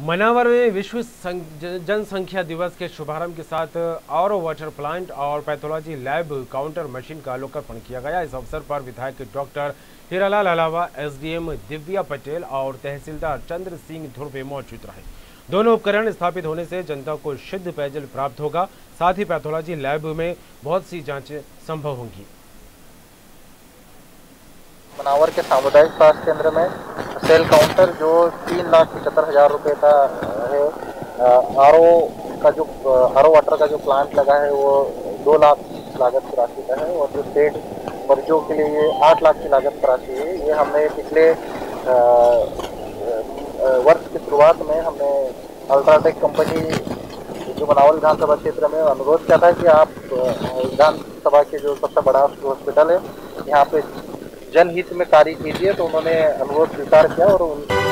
मनावर में विश्व जनसंख्या दिवस के शुभारंभ के साथ, और वाटर प्लांट और पैथोलॉजी लैब काउंटर मशीन का लोकार्पण किया गया। इस अवसर पर विधायक डॉक्टर हीरालाल अलावा एसडीएम दिव्या पटेल और तहसीलदार चंद्र सिंह ध्रुवे मौजूद रहे। दोनों उपकरण स्थापित होने से जनता को शुद्ध पेयजल प्राप्त होगा। साथ ही पैथोलॉजी लैब में बहुत सी जांचें संभव होंगी। मनावर के सामुदायिक स्वास्थ्य केंद्र में सेल काउंटर जो तीन लाख पचहत्तर हज़ार रुपये का है आरओ का जो आरओ वाटर का जो प्लांट लगा है, वो दो लाख लागत की राशि का है और जो स्टेट मरीजों के लिए ये आठ लाख की लागत की राशि है, ये हमने पिछले वर्ष की शुरुआत में हमने अल्ट्राटेक कंपनी जो बनावल विधानसभा क्षेत्र में अनुरोध किया था कि आप विधानसभा के जो सबसे बड़ा हॉस्पिटल है, यहाँ पे जनहित में कार्य कीजिए तो उन्होंने अनुरोध स्वीकार किया और उन